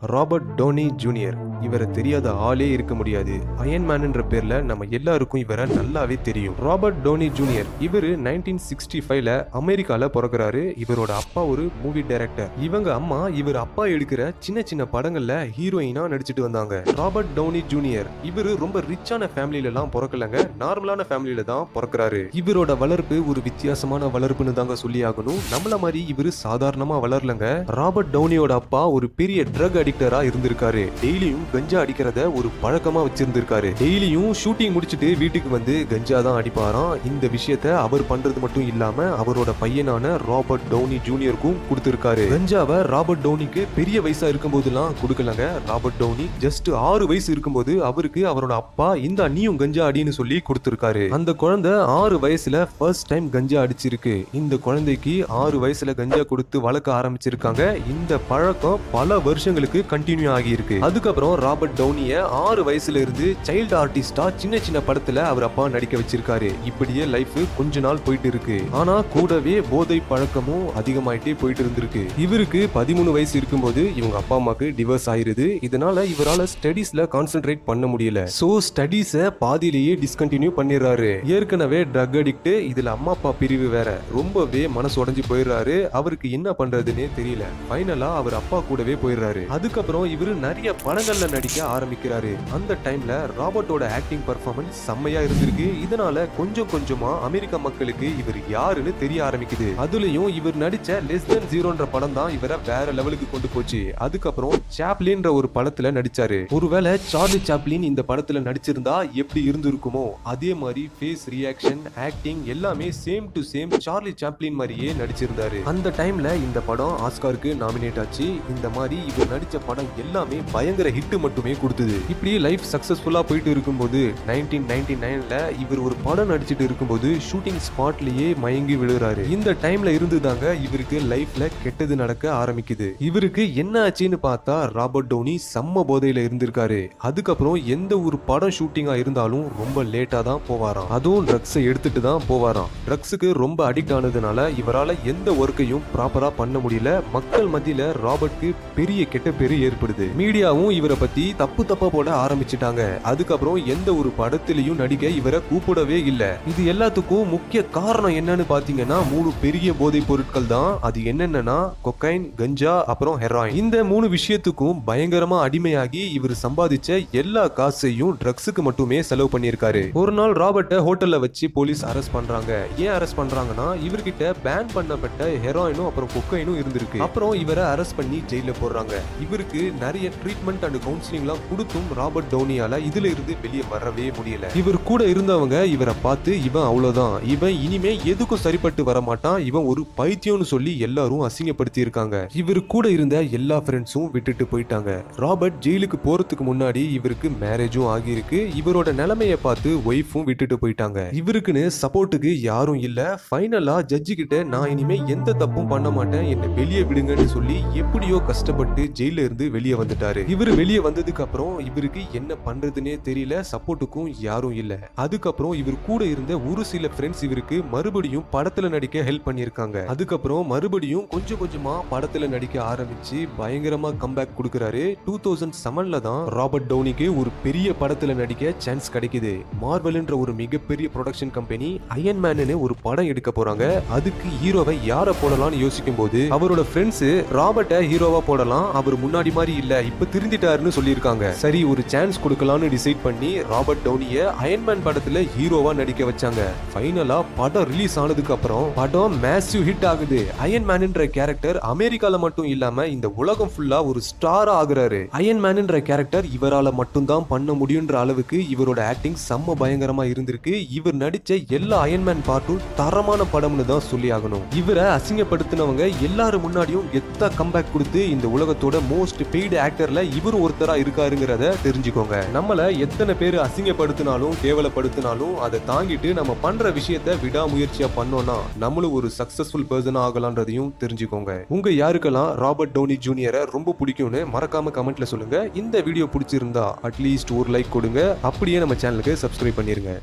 Robert Downey junior இவரை தெரியாத ஆளே இருக்க முடியாது. அயன்மேன்ன்ற பேர்ல நம்ம எல்லாருக்கும் இவரை நல்லாவே தெரியும். ராபர்ட் டோனி ஜூனியர் இவரு நைன்டீன் சிக்ஸ்டி ஃபைவ்ல அமெரிக்கால பிறக்கிறாரு. இவரோட அப்பா ஒரு மூவி டைரக்டர் இவங்க அம்மா இவர் அப்பா எடுக்கிற சின்ன சின்ன படங்கள்ல ஹீரோயினா நடிச்சிட்டு வந்தாங்க. ராபர்ட் டோனி ஜூனியர் இவரு ரொம்ப ரிச்சான ஃபேமிலியிலலாம் பிறக்கலங்க. நார்மலான ஃபேமிலியில தான் பிறக்கிறாரு. இவரோட வளர்ப்பு ஒரு வித்தியாசமான வளர்ப்புன்னு தாங்க சொல்லி ஆகணும். நம்மள மாதிரி இவரு சாதாரணமா வளரலங்க. ராபர்ட் டவுனியோட அப்பா ஒரு பெரிய ட்ரக் அடிக்டரா இருந்திருக்காரு. டெய்லியும் கஞ்சா அடிக்கிறத ஒரு பழக்கமா வச்சிருந்திருக்காரு. டெய்லியும் ஷூட்டிங் முடிச்சிட்டு வீட்டுக்கு வந்து கஞ்சா தான் அடிப்பாராம். இந்த விஷயத்த அவர் பண்றது மட்டும் இல்லாம அவரோட பையனான ராபர்ட் டவுனி ஜூனியருக்கும் கொடுத்திருக்காரு. கஞ்சாவை ராபர்ட் டவுனிக்கு பெரிய வயசா இருக்கும்போதெல்லாம் கொடுக்கலங்க. ராபர்ட் டவுனி ஜஸ்ட் ஆறு வயசு இருக்கும்போது அவருக்கு அவரோட அப்பா இந்த நீயும் கஞ்சா அடின்னு சொல்லி கொடுத்திருக்காரு. அந்த குழந்தை ஆறு வயசுல ஃபர்ஸ்ட் டைம் கஞ்சா அடிச்சிருக்கு. இந்த குழந்தைக்கு ஆறு வயசுல கஞ்சா கொடுத்து வளர்க்க ஆரம்பிச்சிருக்காங்க. இந்த பழக்கம் பல வருஷங்களுக்கு கண்டினியூ ஆகியிருக்கு அதுக்கப்புறம் ராபர்ட் டவுனிய ஆறு வயசுல இருந்து சைல்டு ஆர்டிஸ்டா சின்ன சின்ன படத்துல அவர் அப்பா நடிக்க வச்சிருக்காரு. இப்படியே லைஃப் கொஞ்ச நாள் போயிட்டு இருக்கு. ஆனா கூடவே போதை பழக்கமும் அதிகமாயிட்டே போயிட்டு இருந்திருக்கு. இவருக்கு பதிமூணு வயசு இருக்கும்போது இவங்க அப்பா அம்மாக்கு டிவோர்ஸ் ஆயிருது. இதனால இவரால ஸ்டடீஸ்ல கான்சென்ட்ரேட் பண்ண முடியல. சோ ஸ்டடீஸ பாதியிலேயே டிஸ்கண்டினியூ பண்ணிடுறாரு. ஏற்கனவே ட்ரக் அடிக்ட் இதுல அம்மா அப்பா பிரிவு வேற. ரொம்பவே மனசு உடைஞ்சு போயிடுறாரு. அவருக்கு என்ன பண்றதுன்னே தெரியல. ஃபைனலா அவர் அப்பா கூடவே போயிடுறாரு. அது அதுக்கப்புறம் இவர் நிறைய படங்கள்ல நடிக்க ஆரம்பிக்கிறாரு. அந்த டைம்ல ராபர்ட்டோட ஆக்டிங் பர்ஃபார்மன்ஸ் செம்மையா இருந்திருக்கு. இதனால கொஞ்சம் கொஞ்சமா அமெரிக்க மக்களுக்கு இவர் யாருன்னு தெரிய ஆரம்பிக்குது. அதுலயும் இவர் நடிச்ச லெஸ் தென் ஜீரோன்ற படம் தான் இவரை வேற லெவலுக்கு கொண்டு போச்சு. அதுக்கப்புறம் சாப்லின்ற ஒரு படத்துல நடிச்சாரு. ஒருவேளை சார்லி சாப்லின் இந்த படத்துல நடிச்சிருந்தா எப்படி இருந்திருக்குமோ? அதே மாதிரி ஃபேஸ் ரியாக்ஷன் ஆக்டிங் எல்லாமே same to same Charlie Chaplin மாதிரியே நடிச்சிருந்தாரு. அந்த டைம்ல இந்த படம் ஆஸ்காருக்கு நாமினேட் ஆச்சு. இந்த மாதிரி இவர் நடிச்ச படம் எல்லாமே பயங்கர ஹிட் மட்டுமே கொடுத்தது. இப்படியே லைஃப் சக்சஸ்ஃபுல்லா போயிட்டு இருக்கும்போது நைன்டீன் நைன்டி நைன்ல இவர் ஒரு படம் நடிச்சிட்டு இருக்கும்போது ஷூட்டிங் ஸ்பாட்லயே மயங்கி விழுறாரு. இந்த டைம்ல இருந்து தாங்க இவருக்கு லைஃப்ல கெட்டது நடக்க ஆரம்பிக்குது. இவருக்கு என்ன ஆச்சுன்னு பார்த்தா ராபர்ட் டோனி செம்ம போதையில இருந்திருக்காரு. அதுக்கப்புறம் எந்த ஒரு படம் ஷூட்டிங்கா இருந்தாலும் ரொம்ப லேட்டா தான் போவாராம். அதுவும் ட்ரக்ஸை எடுத்துட்டு தான் போவாராம். ட்ரக்ஸுக்கு ரொம்ப அடிக்ட் ஆனதுனால இவரால் எந்த ஒர்க்கையும் ப்ராப்பரா பண்ண முடியல. மக்கள் மத்தியில ராபர்ட்க்கு பெரிய கெட்ட பேர் ஏற்படுது. மீடியாவும் இவரை பத்தி தப்பு தப்பா போட ஆரம்பிச்சிட்டாங்க. அதுக்கப்புறம் எந்த ஒரு படத்திலையும் நடிக்க இவரை கூப்பிடவே இல்ல. இது எல்லாத்துக்கும் முக்கிய காரணம் என்னன்னு பாத்தீங்கன்னா மூணு பெரிய போதைப் பொருட்கள் தான். அது என்னென்னன்னா கொக்கைன் கஞ்சா அப்புறம் ஹெராயின். இந்த மூணு விஷயத்துக்கும் பயங்கரமா அடிமையாகி இவர் சம்பாதிச்ச எல்லா காசையும் ட்ரக்ஸுக்கு மட்டுமே செலவு பண்ணியிருக்காரு. ஒரு நாள் ராபர்ட்டை ஹோட்டல்ல வச்சு போலீஸ் அரெஸ்ட் பண்றாங்க. ஏன் அரெஸ்ட் பண்றாங்கன்னா இவர்கிட்ட பேன் பண்ணப்பட்ட ஹெராயினும் அப்புறம் கொக்கைனும் இருந்திருக்கு. அப்புறம் இவரை அரெஸ்ட் பண்ணி ஜெயில போடுறாங்க. இவர் இவருக்கு நிறைய ட்ரீட்மெண்ட் அண்ட் கவுன்சிலிங்லாம் கொடுத்தும் ராபர்ட் டோனியால இதுல இருந்து வெளியே வரவே முடியல. இவர் கூட இருந்தவங்க இவரை பார்த்து இவன் அவ்வளவுதான். இவன் இனிமே எதுக்கும் சரிப்பட்டு வரமாட்டான். இவன் ஒரு பைத்தியம்னு சொல்லி எல்லாரும் அசிங்கப்படுத்தி இருக்காங்க இவர் கூட இருந்த எல்லா ஃப்ரெண்ட்ஸும் விட்டுட்டு போயிட்டாங்க. ராபர்ட் ஜெயிலுக்கு போறதுக்கு முன்னாடி இவருக்கு மேரேஜும் ஆகியிருக்கு. இவரோட நிலைமையை பார்த்து ஒய்ஃபும் விட்டுட்டு போயிட்டாங்க. இவருக்குன்னு சப்போர்ட்டுக்கு யாரும் இல்ல. ஃபைனலா ஜட்ஜி கிட்ட நான் இனிமே எந்த தப்பும் பண்ண மாட்டேன். என்னை வெளியே விடுங்கன்னு சொல்லி எப்படியோ கஷ்டப்பட்டு ஜெயில இருந்து வெளியே வந்துட்டாரு. இவர் வெளியே வந்ததுக்கு அப்புறம் இவருக்கு என்ன பண்றதுன்னே தெரியல சப்போர்ட்டுக்கும் யாரும் இல்ல. அதுக்கப்புறம் இவர் கூட இருந்த ஒரு சில ஃப்ரெண்ட்ஸ் இவருக்கு மறுபடியும் படத்துல நடிக்க ஹெல்ப் பண்ணிருக்காங்க அதுக்கப்புறம் மறுபடியும் கொஞ்சம் கொஞ்சமா படத்துல நடிக்க ஆரம்பிச்சு பயங்கரமா கம்பேக் கொடுக்கறாரு. டூ தௌசண்ட் செவன்ல தான் ராபர்ட் டவுனிக்கு ஒரு பெரிய படத்துல நடிக்க சான்ஸ் கிடைக்குது. மார்வல்ன்ற ஒரு மிகப்பெரிய ப்ரொடக்ஷன் கம்பெனி அயன் மேனு ஒரு படம் எடுக்க போறாங்க. அதுக்கு ஹீரோவை யார போடலாம்னு யோசிக்கும் போது அவரோட ஃப்ரெண்ட்ஸ் ராபர்ட்டை ஹீரோவா போடலாம். அவர் முன்னாடி மாதிரி இல்ல இப்ப திருந்திட்டாருன்னு சொல்லியிருக்காங்க. சரி ஒரு சான்ஸ் கொடுக்கலாம்னு டிசைட் பண்ணி ராபர்ட் டவுனிய அயன்மேன் படத்துல ஹீரோவா நடிக்க வச்சாங்க. ஃபைனலா படம் ரிலீஸ் ஆனதுக்கு அப்புறம் படம் மேசிவ் ஹிட் ஆகுது. அயன்மேன்ன்ற கேரக்டர் அமெரிக்கால மட்டும் இல்லாம இந்த உலகம் ஃபுல்லா ஒரு ஸ்டாரா ஆகுறாரு. அயன்மேன்ன்ற கேரக்டர் இவரால மட்டும்தான் பண்ண முடியுன்ற அளவுக்கு இவரோட ஆக்டிங் செம்ம பயங்கரமா இருந்திருக்கு. இவர் நடிச்ச எல்லா அயன்மேன் பார்ட்டும் தரமான படம்னு தான் சொல்லி ஆகணும். இவரை அசிங்கப்படுத்தினவங்க எல்லாரும் முன்னாடியும் எத்த கம்பேக் கொடுத்து இந்த உலகத்தோட மோஸ்ட் பெய்டு ஆக்டர்ல இவர் ஒருத்தரா இருக்காருங்கிறத தெரிஞ்சுக்கோங்க. நம்மள எத்தனை பேர் அசிங்கப்படுத்தினாலும் கேவலப்படுத்தினாலும் அதை தாங்கிட்டு நம்ம பண்ற விஷயத்த விடாமுயற்சியா பண்ணோம்னா நம்மளும் ஒரு சக்சஸ்ஃபுல் பர்சன் ஆகலான்றதையும் தெரிஞ்சுக்கோங்க. உங்க யாருக்கெல்லாம் ராபர்ட் டோனி ஜூனியரை ரொம்ப பிடிக்கும்னு மறக்காம கமெண்ட்ல சொல்லுங்க. இந்த வீடியோ பிடிச்சிருந்தா அட்லீஸ்ட் ஒரு லைக் கொடுங்க. அப்படியே நம்ம சேனலுக்கு சப்ஸ்கிரைப் பண்ணிருங்க.